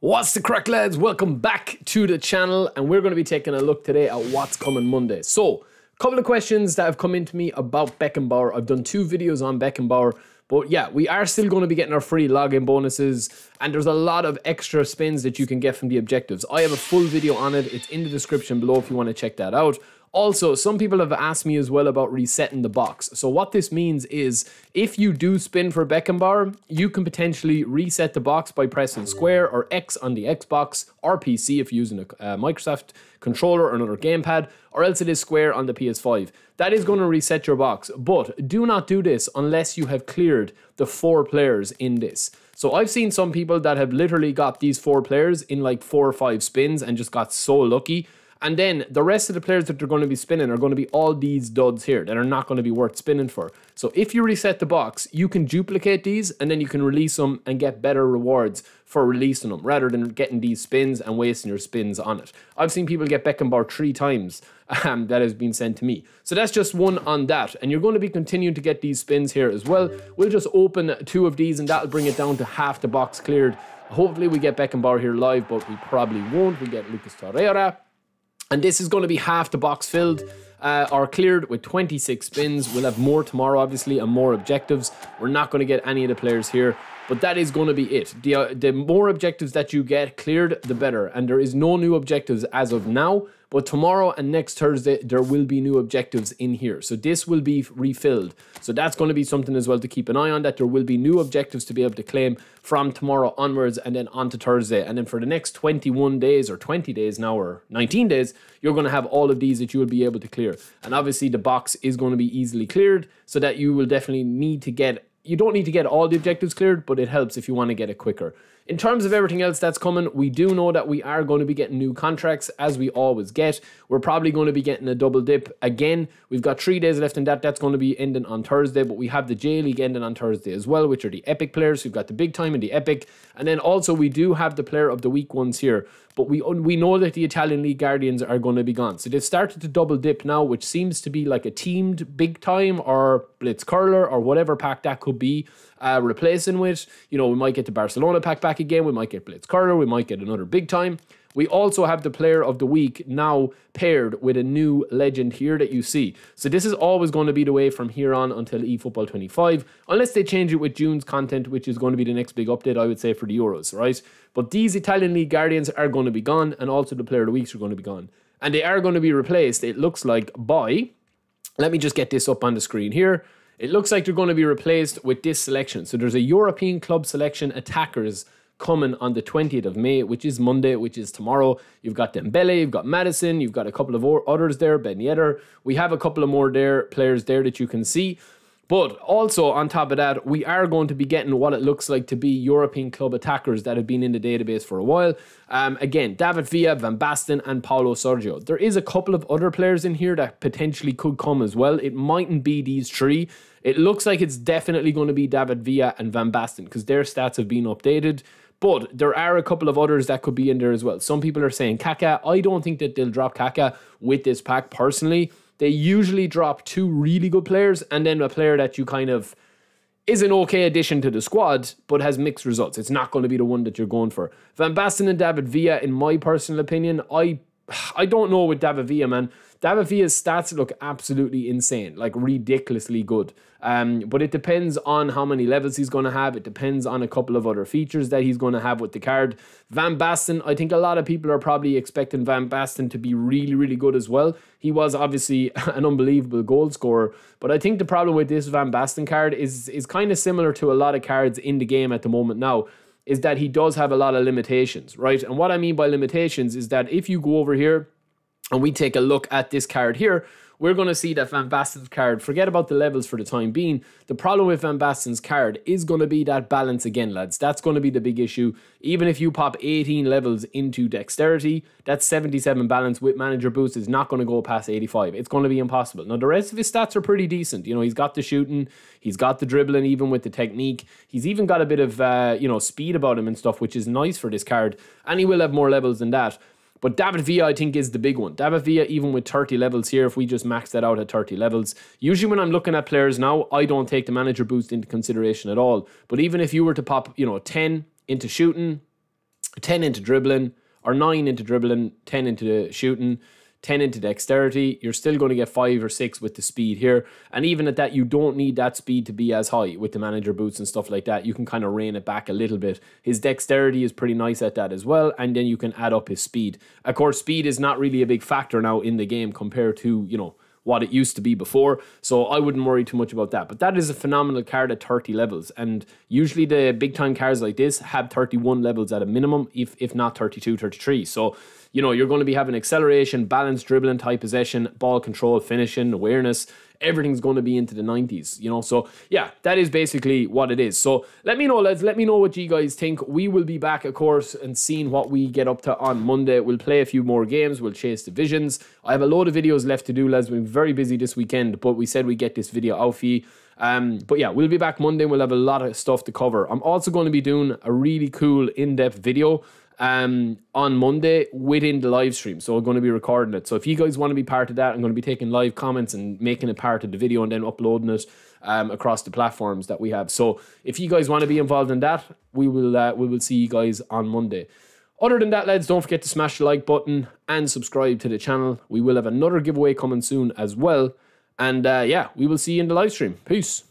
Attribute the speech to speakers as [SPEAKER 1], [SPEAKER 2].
[SPEAKER 1] What's the crack, lads? Welcome back to the channel, and we're going to be taking a look today at what's coming Monday. So, a couple of questions that have come into me about Beckenbauer. I've done two videos on Beckenbauer, but yeah, we are still going to be getting our free login bonuses, and there's a lot of extra spins that you can get from the objectives. I have a full video on it. It's in the description below if you want to check that out. Also, some people have asked me as well about resetting the box. So what this means is if you do spin for Beckenbauer, you can potentially reset the box by pressing square or X on the Xbox or PC if you're using a uh, Microsoft controller or another gamepad, or else it is square on the PS5. That is going to reset your box, but do not do this unless you have cleared the four players in this. So I've seen some people that have literally got these four players in like four or five spins and just got so lucky and then the rest of the players that they're going to be spinning are going to be all these duds here that are not going to be worth spinning for. So if you reset the box, you can duplicate these and then you can release them and get better rewards for releasing them rather than getting these spins and wasting your spins on it. I've seen people get Beckenbauer three times um, that has been sent to me. So that's just one on that. And you're going to be continuing to get these spins here as well. We'll just open two of these and that'll bring it down to half the box cleared. Hopefully we get Beckenbauer here live, but we probably won't. We get Lucas Torreira. And this is going to be half the box filled uh, or cleared with 26 spins. We'll have more tomorrow, obviously, and more objectives. We're not going to get any of the players here, but that is going to be it. The, uh, the more objectives that you get cleared, the better. And there is no new objectives as of now. But tomorrow and next Thursday, there will be new objectives in here. So this will be refilled. So that's going to be something as well to keep an eye on, that there will be new objectives to be able to claim from tomorrow onwards and then on to Thursday. And then for the next 21 days or 20 days now or 19 days, you're going to have all of these that you will be able to clear. And obviously the box is going to be easily cleared so that you will definitely need to get you don't need to get all the objectives cleared, but it helps if you want to get it quicker. In terms of everything else that's coming, we do know that we are going to be getting new contracts as we always get. We're probably going to be getting a double dip again. We've got three days left in that. That's going to be ending on Thursday, but we have the J League ending on Thursday as well, which are the Epic players. We've got the big time and the Epic. And then also we do have the player of the week ones here, but we, we know that the Italian League Guardians are going to be gone. So they've started to double dip now, which seems to be like a teamed big time or Blitz Curler or whatever pack that could be uh, replacing with. You know, we might get the Barcelona pack back again. We might get Blitz Curler. We might get another big time. We also have the player of the week now paired with a new legend here that you see. So this is always going to be the way from here on until eFootball 25, unless they change it with June's content, which is going to be the next big update, I would say, for the Euros, right? But these Italian League Guardians are going to be gone, and also the player of the weeks are going to be gone. And they are going to be replaced, it looks like, by... Let me just get this up on the screen here. It looks like they're going to be replaced with this selection. So there's a European club selection attackers coming on the 20th of May, which is Monday, which is tomorrow. You've got Dembele, you've got Maddison, you've got a couple of others there, Ben Yedder. We have a couple of more there players there that you can see. But also, on top of that, we are going to be getting what it looks like to be European club attackers that have been in the database for a while. Um, again, David Villa, Van Basten, and Paulo Sergio. There is a couple of other players in here that potentially could come as well. It mightn't be these three. It looks like it's definitely going to be David Villa and Van Basten because their stats have been updated. But there are a couple of others that could be in there as well. Some people are saying Kaka. I don't think that they'll drop Kaka with this pack personally they usually drop two really good players and then a player that you kind of is an okay addition to the squad, but has mixed results. It's not going to be the one that you're going for. Van Basten and David Villa, in my personal opinion, I I don't know with David Villa, man. David Villa's stats look absolutely insane, like ridiculously good. Um, but it depends on how many levels he's going to have. It depends on a couple of other features that he's going to have with the card. Van Basten, I think a lot of people are probably expecting Van Basten to be really, really good as well. He was obviously an unbelievable goal scorer, but I think the problem with this Van Basten card is is kind of similar to a lot of cards in the game at the moment now is that he does have a lot of limitations, right? And what I mean by limitations is that if you go over here and we take a look at this card here, we're going to see that Van Basten's card, forget about the levels for the time being. The problem with Van Basten's card is going to be that balance again, lads. That's going to be the big issue. Even if you pop 18 levels into dexterity, that 77 balance with manager boost is not going to go past 85. It's going to be impossible. Now, the rest of his stats are pretty decent. You know, he's got the shooting, he's got the dribbling, even with the technique. He's even got a bit of, uh, you know, speed about him and stuff, which is nice for this card. And he will have more levels than that. But David Villa, I think, is the big one. David Villa, even with 30 levels here, if we just max that out at 30 levels, usually when I'm looking at players now, I don't take the manager boost into consideration at all. But even if you were to pop, you know, 10 into shooting, 10 into dribbling, or 9 into dribbling, 10 into shooting, 10 into dexterity, you're still going to get 5 or 6 with the speed here. And even at that, you don't need that speed to be as high with the manager boost and stuff like that. You can kind of rein it back a little bit. His dexterity is pretty nice at that as well. And then you can add up his speed. Of course, speed is not really a big factor now in the game compared to, you know, what it used to be before. So I wouldn't worry too much about that. But that is a phenomenal card at 30 levels. And usually the big time cards like this have 31 levels at a minimum, if, if not 32, 33. So, you know, you're going to be having acceleration, balance, dribbling, tight possession, ball control, finishing, awareness everything's going to be into the 90s, you know. So, yeah, that is basically what it is. So, let me know, lads. Let me know what you guys think. We will be back, of course, and seeing what we get up to on Monday. We'll play a few more games. We'll chase divisions. I have a load of videos left to do, lads. We're very busy this weekend, but we said we get this video out for you. Um, but yeah, we'll be back Monday. We'll have a lot of stuff to cover. I'm also going to be doing a really cool in-depth video um, on Monday within the live stream. So I'm going to be recording it. So if you guys want to be part of that, I'm going to be taking live comments and making it part of the video and then uploading it um, across the platforms that we have. So if you guys want to be involved in that, we will uh, we will see you guys on Monday. Other than that, lads, don't forget to smash the like button and subscribe to the channel. We will have another giveaway coming soon as well. And uh, yeah, we will see you in the live stream. Peace.